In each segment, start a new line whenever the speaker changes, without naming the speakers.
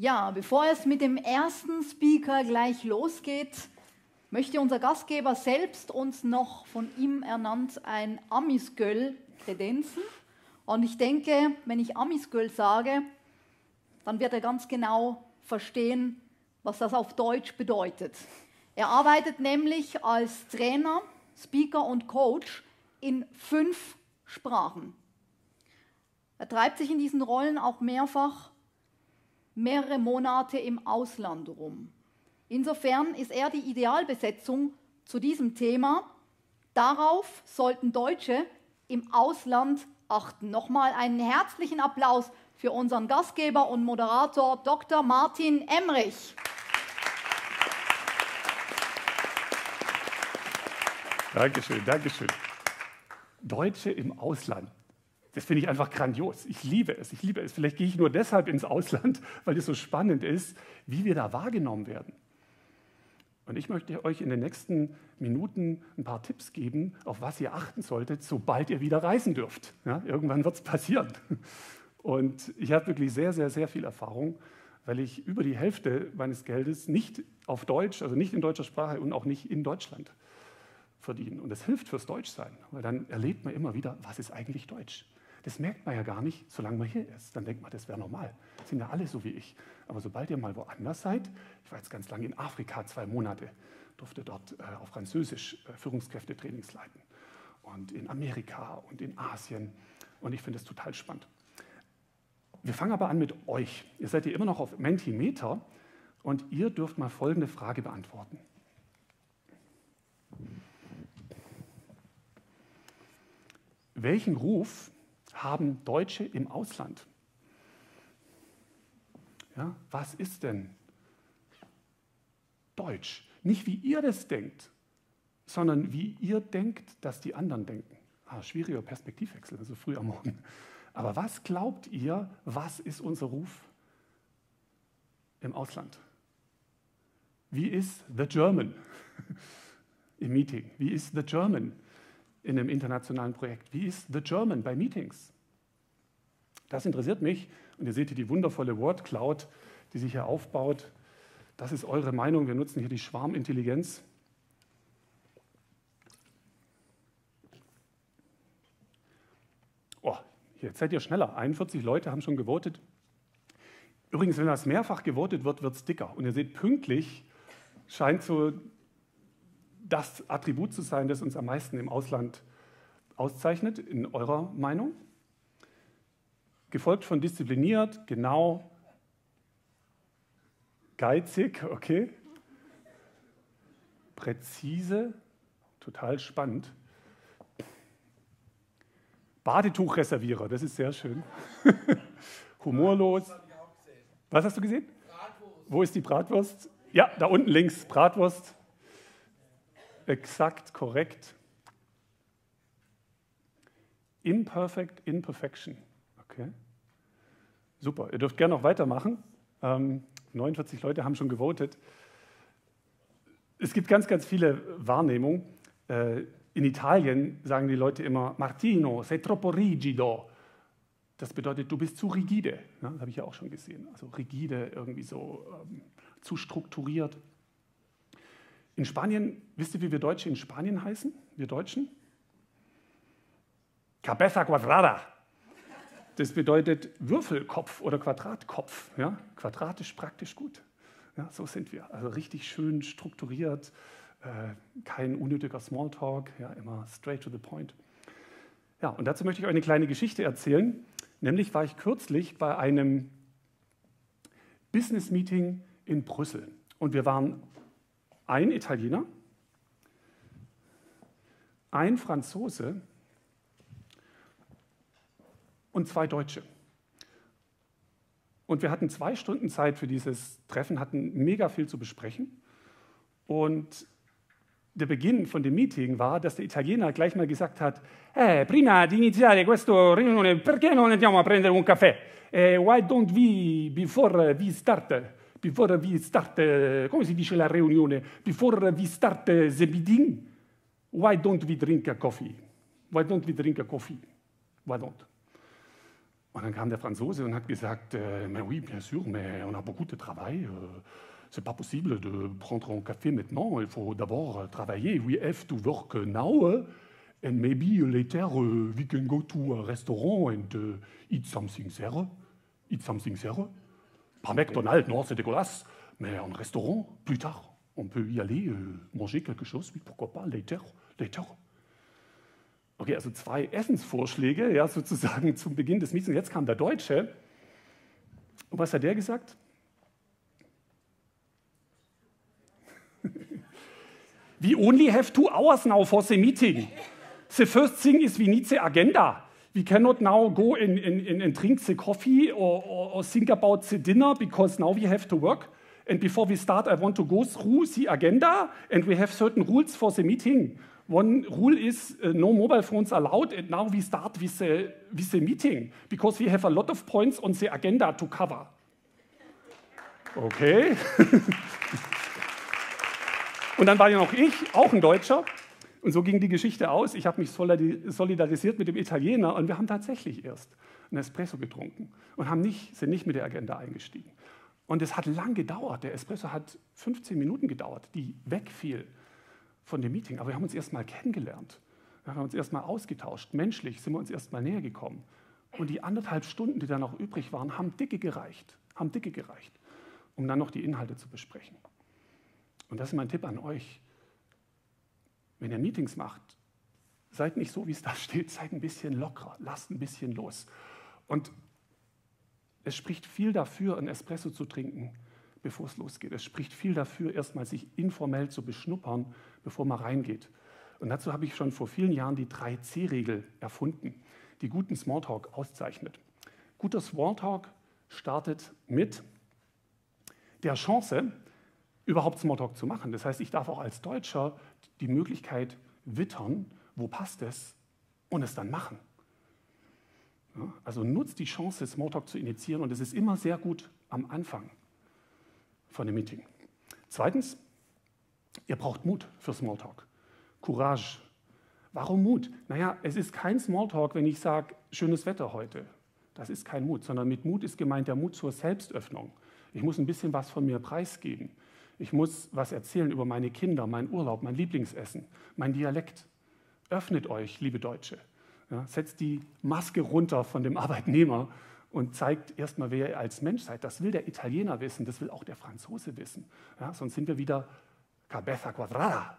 Ja, bevor es mit dem ersten Speaker gleich losgeht, möchte unser Gastgeber selbst uns noch von ihm ernannt ein Amisgöl kredenzen. Und ich denke, wenn ich Amisgöl sage, dann wird er ganz genau verstehen, was das auf Deutsch bedeutet. Er arbeitet nämlich als Trainer, Speaker und Coach in fünf Sprachen. Er treibt sich in diesen Rollen auch mehrfach mehrere Monate im Ausland rum. Insofern ist er die Idealbesetzung zu diesem Thema. Darauf sollten Deutsche im Ausland achten. Nochmal einen herzlichen Applaus für unseren Gastgeber und Moderator Dr. Martin Emrich.
Dankeschön, Dankeschön. Deutsche im Ausland. Das finde ich einfach grandios. Ich liebe es, ich liebe es. Vielleicht gehe ich nur deshalb ins Ausland, weil es so spannend ist, wie wir da wahrgenommen werden. Und ich möchte euch in den nächsten Minuten ein paar Tipps geben, auf was ihr achten solltet, sobald ihr wieder reisen dürft. Ja, irgendwann wird es passieren. Und ich habe wirklich sehr, sehr, sehr viel Erfahrung, weil ich über die Hälfte meines Geldes nicht auf Deutsch, also nicht in deutscher Sprache und auch nicht in Deutschland verdienen. Und das hilft fürs Deutschsein, weil dann erlebt man immer wieder, was ist eigentlich Deutsch? Das merkt man ja gar nicht, solange man hier ist. Dann denkt man, das wäre normal. Sind ja alle so wie ich. Aber sobald ihr mal woanders seid, ich war jetzt ganz lange in Afrika, zwei Monate, durfte dort äh, auf Französisch äh, Führungskräftetrainings leiten. Und in Amerika und in Asien. Und ich finde es total spannend. Wir fangen aber an mit euch. Ihr seid hier immer noch auf Mentimeter und ihr dürft mal folgende Frage beantworten. Welchen Ruf haben Deutsche im Ausland? Ja, was ist denn Deutsch? Nicht wie ihr das denkt, sondern wie ihr denkt, dass die anderen denken. Ah, schwieriger Perspektivwechsel, also früh am Morgen. Aber was glaubt ihr, was ist unser Ruf im Ausland? Wie ist The German im Meeting? Wie ist The German in einem internationalen Projekt? Wie ist The German bei Meetings? Das interessiert mich und ihr seht hier die wundervolle Word Cloud, die sich hier aufbaut. Das ist eure Meinung. Wir nutzen hier die Schwarmintelligenz. Oh, jetzt seid ihr schneller. 41 Leute haben schon gewotet. Übrigens, wenn das mehrfach gewotet wird, wird es dicker. Und ihr seht, pünktlich scheint so das Attribut zu sein, das uns am meisten im Ausland auszeichnet, in eurer Meinung. Gefolgt von diszipliniert, genau, geizig, okay, präzise, total spannend. Badetuchreservierer, das ist sehr schön. Humorlos. Was hast du gesehen? Wo ist die Bratwurst? Ja, da unten links, Bratwurst exakt, korrekt. Imperfect Imperfection. Okay. Super. Ihr dürft gerne noch weitermachen. Ähm, 49 Leute haben schon gewotet. Es gibt ganz, ganz viele Wahrnehmungen. Äh, in Italien sagen die Leute immer, Martino, sei troppo rigido. Das bedeutet, du bist zu rigide. Ja, das habe ich ja auch schon gesehen. Also rigide, irgendwie so ähm, zu strukturiert. In Spanien, wisst ihr, wie wir Deutsche in Spanien heißen? Wir Deutschen? Cabeza quadrada. Das bedeutet Würfelkopf oder Quadratkopf. Ja? Quadratisch praktisch gut. Ja, so sind wir. Also richtig schön strukturiert, äh, kein unnötiger Smalltalk, ja, immer straight to the point. Ja, und dazu möchte ich euch eine kleine Geschichte erzählen. Nämlich war ich kürzlich bei einem Business Meeting in Brüssel. Und wir waren ein Italiener, ein Franzose und zwei Deutsche. Und wir hatten zwei Stunden Zeit für dieses Treffen, hatten mega viel zu besprechen. Und der Beginn von dem Meeting war, dass der Italiener gleich mal gesagt hat, eh, prima di iniziare questo riunione, perché non andiamo a prendere un caffè? Eh, why don't we, before we start, before we start, uh, come si dice la riunione? Before we start uh, the meeting, why don't we drink a coffee? Why don't we drink a coffee? Why don't? Und dann kam der Franzose und hat äh, mais oui, bien sûr, mais on a beaucoup de travail. Euh, c'est pas possible de prendre un café maintenant. Il faut d'abord travailler. We have to work now. And maybe later we can go to a restaurant and eat something there. Eat something there. Pas McDonald's, non, c'est dégueulasse. Mais un restaurant, plus tard. On peut y aller, euh, manger quelque chose, oui, pourquoi pas, later, later. Okay, also zwei Essensvorschläge, ja, sozusagen zum Beginn des Meetings. Jetzt kam der Deutsche. Und was hat der gesagt? We only have two hours now for the meeting. The first thing is we need the agenda. We cannot now go and, and, and drink the coffee or, or, or think about the dinner because now we have to work. And before we start, I want to go through the agenda and we have certain rules for the meeting. One rule is uh, no mobile phones allowed, and now we start with the, with the meeting because we have a lot of points on the agenda to cover. Okay. und dann war ja noch ich, auch ein Deutscher. Und so ging die Geschichte aus. Ich habe mich solidarisiert mit dem Italiener und wir haben tatsächlich erst einen Espresso getrunken und haben nicht, sind nicht mit der Agenda eingestiegen. Und es hat lang gedauert. Der Espresso hat 15 Minuten gedauert, die wegfiel von dem Meeting. Aber wir haben uns erst mal kennengelernt. Wir haben uns erst mal ausgetauscht. Menschlich sind wir uns erst mal näher gekommen. Und die anderthalb Stunden, die dann noch übrig waren, haben dicke gereicht. Haben dicke gereicht, um dann noch die Inhalte zu besprechen. Und das ist mein Tipp an euch. Wenn ihr Meetings macht, seid nicht so, wie es da steht, seid ein bisschen lockerer, lasst ein bisschen los. Und es spricht viel dafür, ein Espresso zu trinken, bevor es losgeht. Es spricht viel dafür, erstmal sich informell zu beschnuppern, bevor man reingeht. Und dazu habe ich schon vor vielen Jahren die 3C-Regel erfunden, die guten Smalltalk auszeichnet. Guter Smalltalk startet mit der Chance, überhaupt Smalltalk zu machen. Das heißt, ich darf auch als Deutscher die Möglichkeit wittern, wo passt es, und es dann machen. Ja, also nutzt die Chance, Smalltalk zu initiieren und es ist immer sehr gut am Anfang von dem Meeting. Zweitens, ihr braucht Mut für Smalltalk. Courage. Warum Mut? Naja, es ist kein Smalltalk, wenn ich sage, schönes Wetter heute. Das ist kein Mut, sondern mit Mut ist gemeint der Mut zur Selbstöffnung. Ich muss ein bisschen was von mir preisgeben. Ich muss was erzählen über meine Kinder, meinen Urlaub, mein Lieblingsessen, mein Dialekt. Öffnet euch, liebe Deutsche. Ja, setzt die Maske runter von dem Arbeitnehmer und zeigt erstmal, wer ihr als Mensch seid. Das will der Italiener wissen, das will auch der Franzose wissen. Ja, sonst sind wir wieder cabeza quadrada.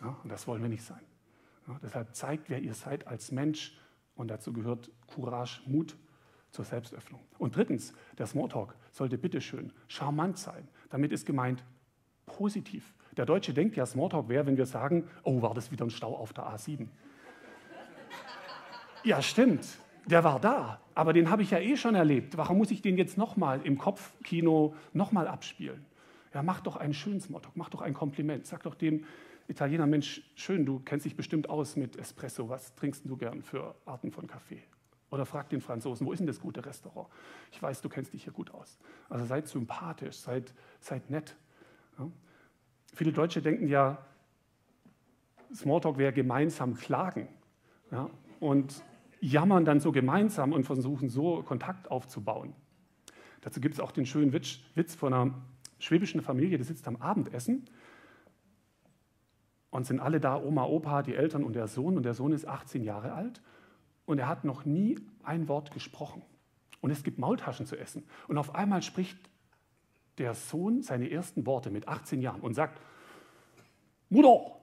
Ja, und das wollen wir nicht sein. Deshalb zeigt, wer ihr seid als Mensch. Und dazu gehört Courage, Mut zur Selbstöffnung. Und drittens, der Smalltalk sollte bitteschön charmant sein. Damit ist gemeint positiv. Der Deutsche denkt ja, Smalltalk wäre, wenn wir sagen, oh, war das wieder ein Stau auf der A7. Ja, stimmt der war da, aber den habe ich ja eh schon erlebt. Warum muss ich den jetzt nochmal im Kopfkino nochmal abspielen? Ja, mach doch einen schönen Smalltalk, mach doch ein Kompliment. Sag doch dem Italiener, Mensch, schön, du kennst dich bestimmt aus mit Espresso. Was trinkst du gern für Arten von Kaffee? Oder frag den Franzosen, wo ist denn das gute Restaurant? Ich weiß, du kennst dich hier gut aus. Also seid sympathisch, seid, seid nett. Viele Deutsche denken ja, Smalltalk wäre gemeinsam klagen. Ja? Und jammern dann so gemeinsam und versuchen so Kontakt aufzubauen. Dazu gibt es auch den schönen Witz, Witz von einer schwäbischen Familie, die sitzt am Abendessen und sind alle da, Oma, Opa, die Eltern und der Sohn. Und der Sohn ist 18 Jahre alt und er hat noch nie ein Wort gesprochen. Und es gibt Maultaschen zu essen. Und auf einmal spricht der Sohn seine ersten Worte mit 18 Jahren und sagt, Mutter,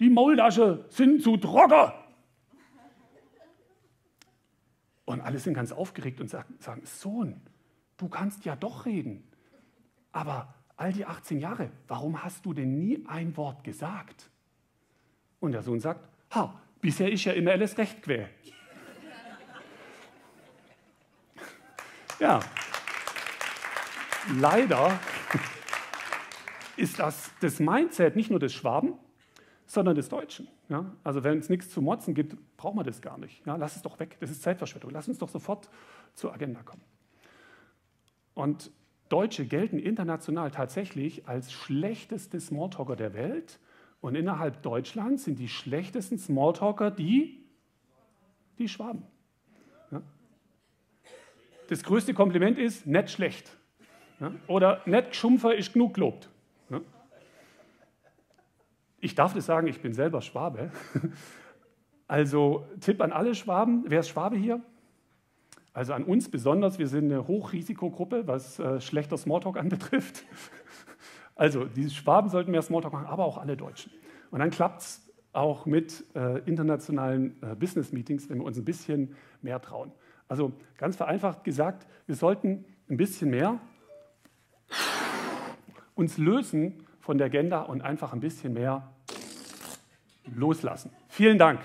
die Maultasche sind zu trocken. Und alle sind ganz aufgeregt und sagen, Sohn, du kannst ja doch reden. Aber all die 18 Jahre, warum hast du denn nie ein Wort gesagt? Und der Sohn sagt, ha, bisher ist ja immer alles recht quer. Ja, leider ist das das Mindset nicht nur des Schwaben, sondern des Deutschen. Ja? Also wenn es nichts zu motzen gibt, braucht man das gar nicht. Ja? Lass es doch weg, das ist Zeitverschwendung. Lass uns doch sofort zur Agenda kommen. Und Deutsche gelten international tatsächlich als schlechteste Smalltalker der Welt. Und innerhalb Deutschlands sind die schlechtesten Smalltalker die, die Schwaben. Ja? das größte Kompliment ist, nicht schlecht. Oder nicht geschumpfer ist genug gelobt. Ich darf das sagen, ich bin selber Schwabe. Also Tipp an alle Schwaben. Wer ist Schwabe hier? Also an uns besonders, wir sind eine Hochrisikogruppe, was äh, schlechter Smalltalk anbetrifft. Also die Schwaben sollten mehr Smalltalk machen, aber auch alle Deutschen. Und dann klappt es auch mit äh, internationalen äh, Business-Meetings, wenn wir uns ein bisschen mehr trauen. Also ganz vereinfacht gesagt, wir sollten ein bisschen mehr uns lösen von der Agenda und einfach ein bisschen mehr loslassen. Vielen Dank.